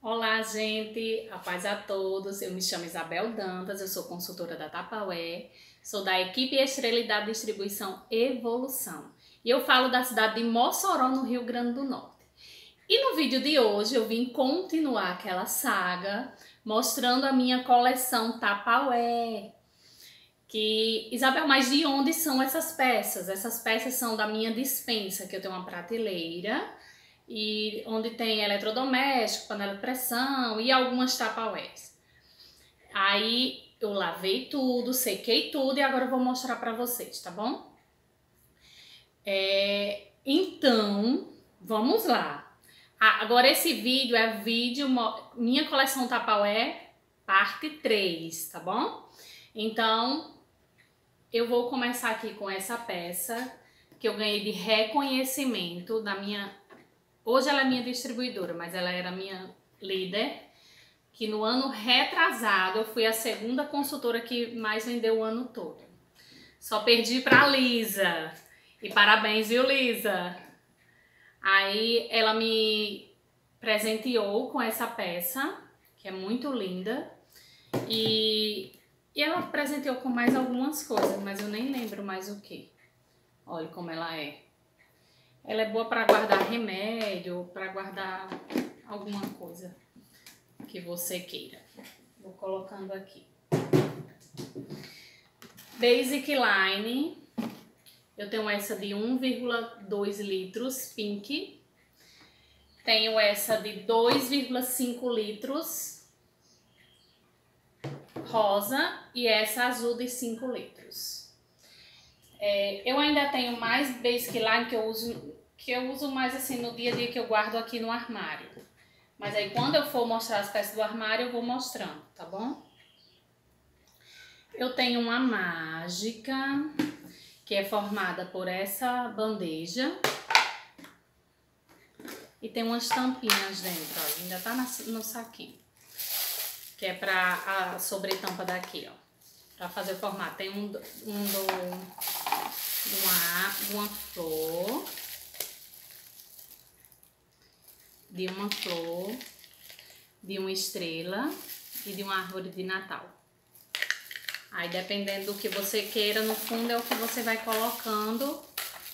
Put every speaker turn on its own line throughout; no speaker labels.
Olá, gente, a paz a todos. Eu me chamo Isabel Dantas, eu sou consultora da Tapaué, sou da equipe Estrela Distribuição Evolução e eu falo da cidade de Mossoró, no Rio Grande do Norte. E no vídeo de hoje eu vim continuar aquela saga mostrando a minha coleção Tapaué. Que, Isabel, mas de onde são essas peças? Essas peças são da minha dispensa, que eu tenho uma prateleira e onde tem eletrodoméstico, panela de pressão e algumas tapaués. Aí eu lavei tudo, sequei tudo e agora eu vou mostrar para vocês, tá bom? É, então, vamos lá. Ah, agora esse vídeo é vídeo minha coleção Tapaué parte 3, tá bom? Então, eu vou começar aqui com essa peça que eu ganhei de reconhecimento da minha Hoje ela é minha distribuidora, mas ela era minha líder, que no ano retrasado eu fui a segunda consultora que mais vendeu o ano todo. Só perdi para Lisa. E parabéns, viu, Lisa? Aí ela me presenteou com essa peça, que é muito linda. E, e ela presenteou com mais algumas coisas, mas eu nem lembro mais o que. Olha como ela é. Ela é boa para guardar remédio, para guardar alguma coisa que você queira. Vou colocando aqui. Basic Line. Eu tenho essa de 1,2 litros, pink. Tenho essa de 2,5 litros, rosa. E essa azul de 5 litros. É, eu ainda tenho mais Basic Line que eu uso que eu uso mais assim no dia a dia que eu guardo aqui no armário. Mas aí quando eu for mostrar as peças do armário, eu vou mostrando, tá bom? Eu tenho uma mágica, que é formada por essa bandeja. E tem umas tampinhas dentro, ó, ainda tá no saquinho. Que é pra a sobretampa daqui, ó. Pra fazer o formato. Tem um, um do, uma, uma flor de uma flor, de uma estrela e de uma árvore de Natal. Aí dependendo do que você queira, no fundo é o que você vai colocando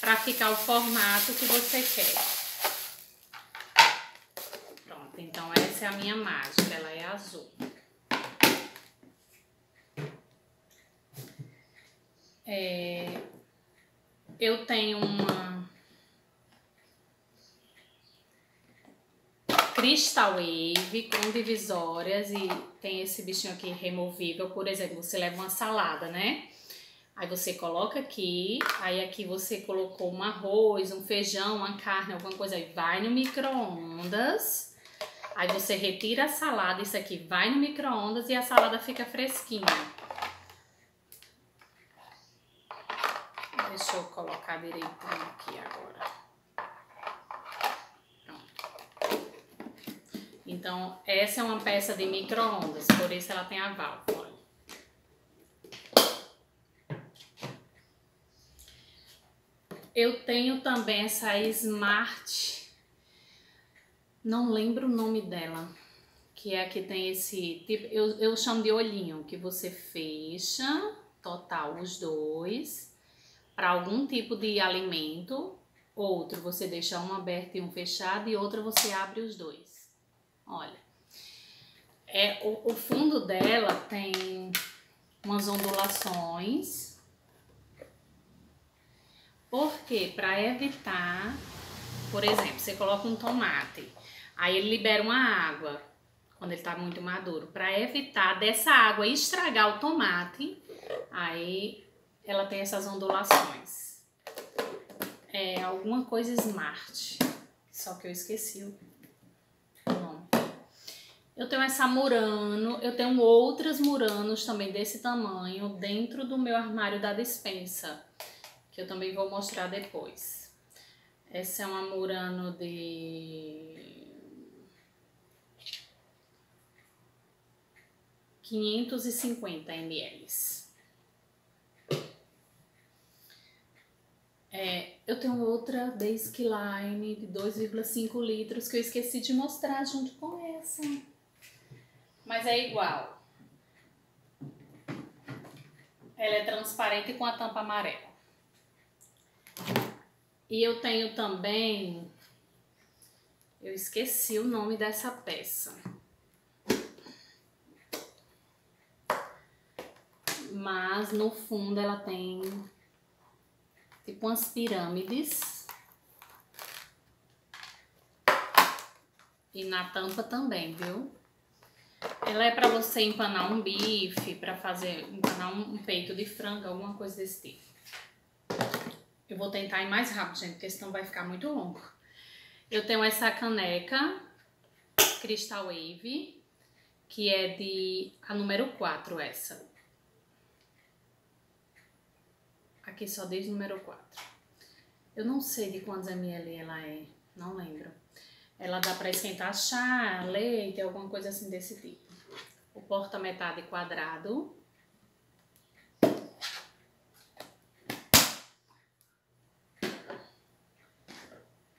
para ficar o formato que você quer. Pronto, então essa é a minha mágica, ela é azul. É, eu tenho uma Crystal Wave com divisórias e tem esse bichinho aqui removível. Por exemplo, você leva uma salada, né? Aí você coloca aqui, aí aqui você colocou um arroz, um feijão, uma carne, alguma coisa aí, vai no micro-ondas. Aí você retira a salada, isso aqui vai no micro-ondas e a salada fica fresquinha. Deixa eu colocar direitinho aqui agora. Então, essa é uma peça de micro-ondas, por isso ela tem a válvula. Eu tenho também essa Smart, não lembro o nome dela, que é a que tem esse tipo, eu, eu chamo de olhinho, que você fecha, total, os dois, para algum tipo de alimento, outro você deixa um aberto e um fechado, e outro você abre os dois. Olha, é, o, o fundo dela tem umas ondulações. Porque para evitar, por exemplo, você coloca um tomate, aí ele libera uma água quando ele está muito maduro, para evitar dessa água estragar o tomate, aí ela tem essas ondulações. É alguma coisa smart, só que eu esqueci o eu tenho essa Murano, eu tenho outras Muranos também desse tamanho dentro do meu armário da dispensa, que eu também vou mostrar depois. Essa é uma Murano de 550 ml. É, eu tenho outra Basic Line de 2,5 litros que eu esqueci de mostrar junto com essa. Mas é igual. Ela é transparente com a tampa amarela. E eu tenho também... Eu esqueci o nome dessa peça. Mas no fundo ela tem tipo umas pirâmides. E na tampa também, viu? Ela é para você empanar um bife, para fazer empanar um, peito de frango, alguma coisa desse tipo. Eu vou tentar ir mais rápido, gente, porque senão vai ficar muito longo. Eu tenho essa caneca Crystal Wave, que é de a número 4 essa. Aqui só diz número 4. Eu não sei de quantos ml ela é, não lembro. Ela dá para esquentar chá, leite, alguma coisa assim desse tipo. O porta-metade quadrado.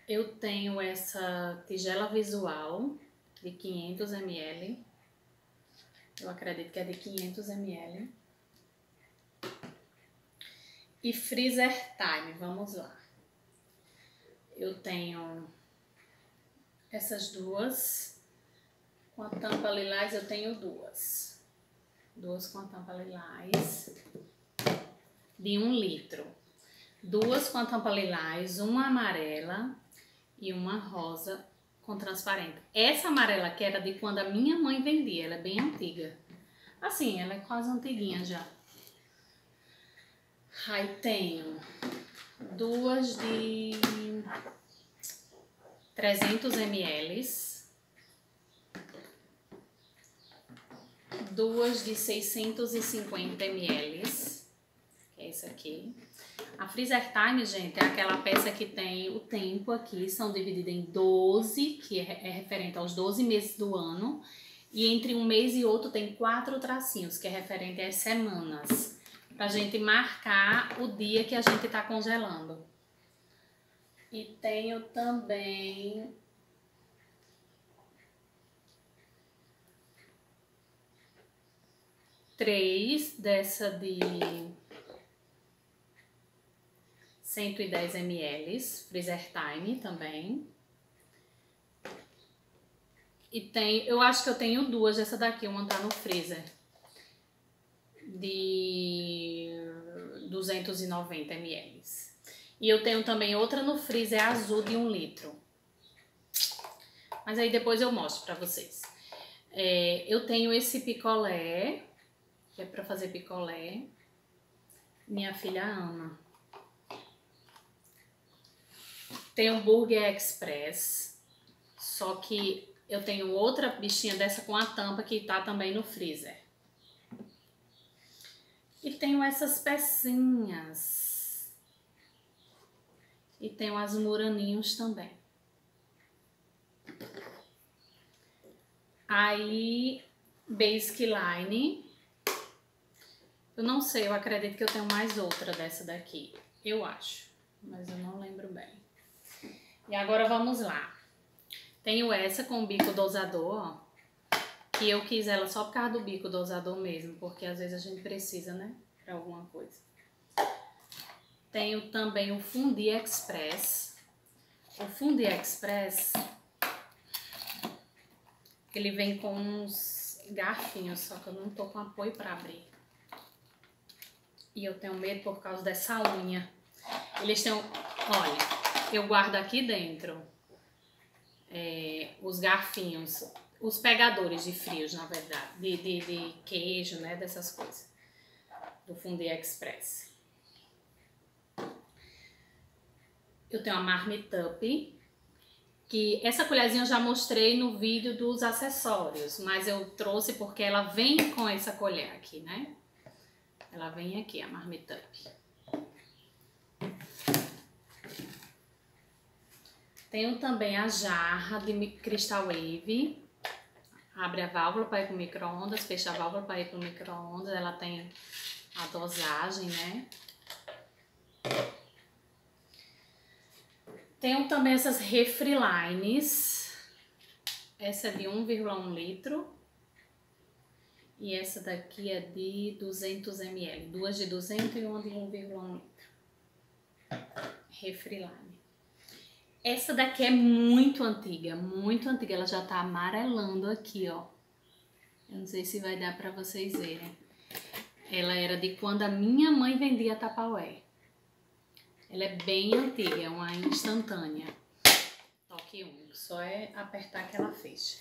Eu tenho essa tigela visual de 500 ml. Eu acredito que é de 500 ml. E freezer time, vamos lá. Eu tenho essas duas. Com a tampa lilás eu tenho duas. Duas com a tampa lilás de um litro. Duas com a tampa lilás, uma amarela e uma rosa com transparente. Essa amarela que era de quando a minha mãe vendia, ela é bem antiga. Assim, ela é quase antiguinha já. Aí tenho. Duas de 300 ml, duas de 650 ml, que é essa aqui. A Freezer Time, gente, é aquela peça que tem o tempo aqui, são divididas em 12, que é, é referente aos 12 meses do ano, e entre um mês e outro tem quatro tracinhos, que é referente às semanas, pra gente marcar o dia que a gente tá congelando. E tenho também três dessa de 110 ml, freezer time também. E tem, eu acho que eu tenho duas dessa daqui, uma tá no freezer. De 290 ml. E eu tenho também outra no freezer azul de um litro. Mas aí depois eu mostro pra vocês. É, eu tenho esse picolé, que é pra fazer picolé. Minha filha ama. Tem um Burger Express, só que eu tenho outra bichinha dessa com a tampa que tá também no freezer. E tenho essas pecinhas e tem as muraninhos também. Aí, Basic Line. Eu não sei, eu acredito que eu tenho mais outra dessa daqui. Eu acho, mas eu não lembro bem. E agora vamos lá. Tenho essa com o bico dosador, ó. Que eu quis ela só por causa do bico dosador mesmo, porque às vezes a gente precisa, né? Pra alguma coisa. Tenho também o Fundi Express. O Fundi Express, ele vem com uns garfinhos, só que eu não tô com apoio para abrir. E eu tenho medo por causa dessa unha. Eles têm, olha, eu guardo aqui dentro é, os garfinhos, os pegadores de frios, na verdade, de, de, de queijo, né, dessas coisas, do Fundi Express. eu tenho a Marmitup, que essa colherzinha eu já mostrei no vídeo dos acessórios, mas eu trouxe porque ela vem com essa colher aqui, né? Ela vem aqui, a Marmitup. Tenho também a jarra de Crystal Wave. Abre a válvula para ir para o micro-ondas, fecha a válvula para ir para o micro-ondas. Ela tem a dosagem, né? Tenho também essas refrilines. Essa é de 1,1 litro. E essa daqui é de 200 ml. Duas de 200 e uma de 1,1 litro. Refriline. Essa daqui é muito antiga, muito antiga. Ela já tá amarelando aqui, ó. Eu não sei se vai dar pra vocês verem. Ela era de quando a minha mãe vendia Tapaué. Ela é bem antiga, é uma instantânea. Toque único, só é apertar que ela fecha.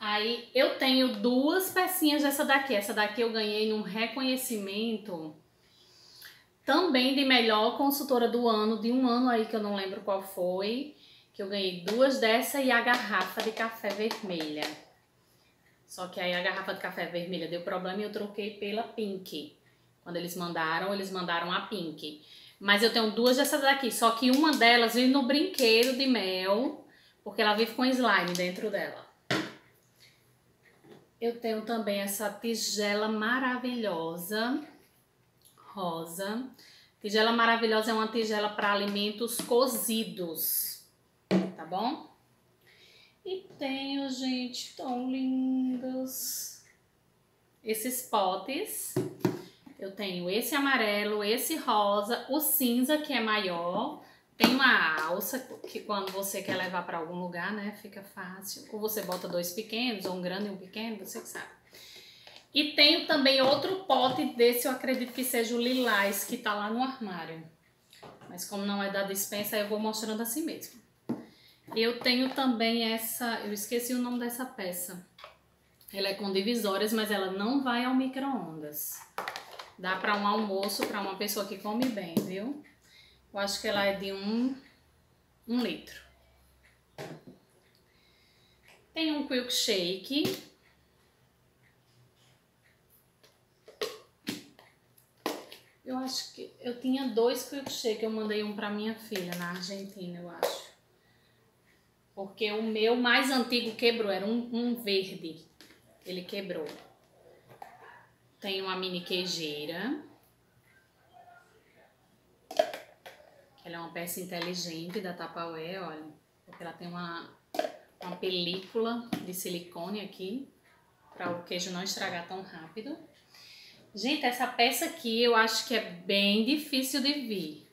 Aí eu tenho duas pecinhas dessa daqui. Essa daqui eu ganhei num reconhecimento também de melhor consultora do ano, de um ano aí que eu não lembro qual foi. Que eu ganhei duas dessa e a garrafa de café vermelha. Só que aí a garrafa de café vermelha deu problema e eu troquei pela pink. Quando eles mandaram, eles mandaram a pink. Mas eu tenho duas dessas daqui, só que uma delas vive no brinquedo de mel, porque ela vive com slime dentro dela. Eu tenho também essa tigela maravilhosa, rosa. Tigela maravilhosa é uma tigela para alimentos cozidos, tá bom? E tenho, gente, tão lindos, esses potes eu tenho esse amarelo, esse rosa, o cinza que é maior. Tem uma alça que quando você quer levar para algum lugar, né, fica fácil. Ou você bota dois pequenos, ou um grande e um pequeno, você que sabe. E tenho também outro pote desse, eu acredito que seja o lilás, que tá lá no armário. Mas como não é da dispensa, eu vou mostrando assim mesmo. Eu tenho também essa, eu esqueci o nome dessa peça. Ela é com divisórias, mas ela não vai ao micro-ondas. Dá para um almoço para uma pessoa que come bem, viu? Eu acho que ela é de um, um litro. Tem um quick shake. Eu acho que eu tinha dois quick shake, eu mandei um para minha filha na Argentina, eu acho. Porque o meu mais antigo quebrou, era um, um verde. Ele quebrou. Tem uma mini queijeira. Ela é uma peça inteligente da Tupperware, olha. Porque ela tem uma, uma película de silicone aqui. Para o queijo não estragar tão rápido. Gente, essa peça aqui eu acho que é bem difícil de vir.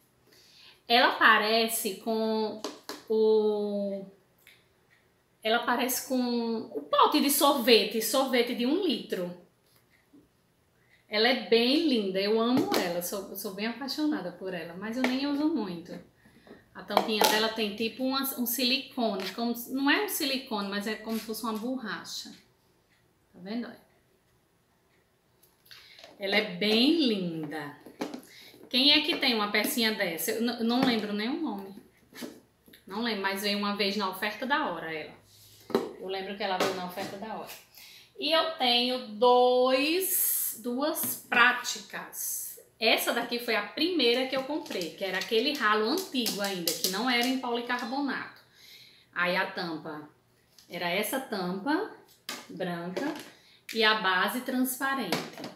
Ela parece com o... Ela parece com o pote de sorvete, sorvete de um litro. Ela é bem linda, eu amo ela, sou, sou bem apaixonada por ela, mas eu nem uso muito. A tampinha dela tem tipo uma, um silicone, como, não é um silicone, mas é como se fosse uma borracha. Tá vendo? Ela é bem linda. Quem é que tem uma pecinha dessa? Eu não lembro nem o nome. Não lembro, mas veio uma vez na oferta da hora ela. Eu lembro que ela veio na oferta da hora. E eu tenho dois duas práticas. Essa daqui foi a primeira que eu comprei, que era aquele ralo antigo ainda, que não era em policarbonato. Aí a tampa era essa tampa branca e a base transparente.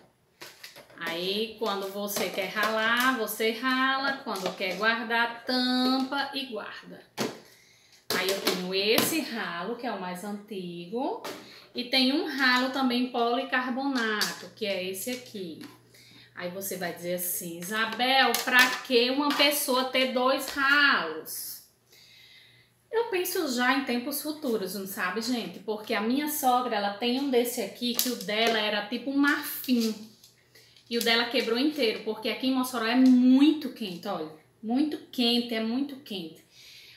Aí quando você quer ralar, você rala, quando quer guardar, tampa e guarda. Aí eu tenho esse ralo, que é o mais antigo, e tem um ralo também policarbonato, que é esse aqui. Aí você vai dizer assim, Isabel, pra que uma pessoa ter dois ralos? Eu penso já em tempos futuros, não sabe, gente? Porque a minha sogra, ela tem um desse aqui, que o dela era tipo um marfim. E o dela quebrou inteiro, porque aqui em Mossoró é muito quente, olha. Muito quente, é muito quente.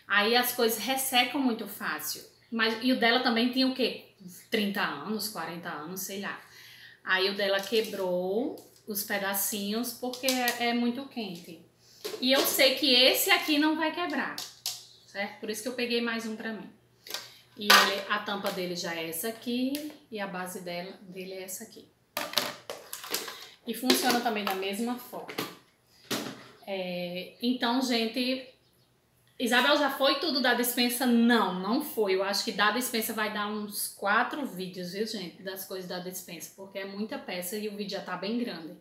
Aí as coisas ressecam muito fácil. Mas, e o dela também tinha o quê? 30 anos, 40 anos, sei lá. Aí o dela quebrou os pedacinhos porque é, é muito quente. E eu sei que esse aqui não vai quebrar, certo? Por isso que eu peguei mais um pra mim. E ele, a tampa dele já é essa aqui e a base dela, dele é essa aqui e funciona também da mesma forma. É, então, gente, Isabel já foi tudo da dispensa? Não, não foi. Eu acho que da dispensa vai dar uns quatro vídeos, viu, gente, das coisas da dispensa, porque é muita peça e o vídeo já tá bem grande.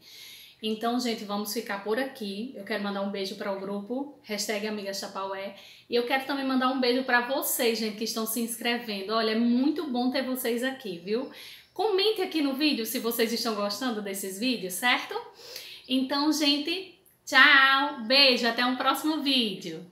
Então, gente, vamos ficar por aqui. Eu quero mandar um beijo para o grupo, hashtag Amiga Chapaué. E eu quero também mandar um beijo para vocês, gente, que estão se inscrevendo. Olha, é muito bom ter vocês aqui, viu? Comente aqui no vídeo se vocês estão gostando desses vídeos, certo? Então, gente, tchau, beijo, até um próximo vídeo.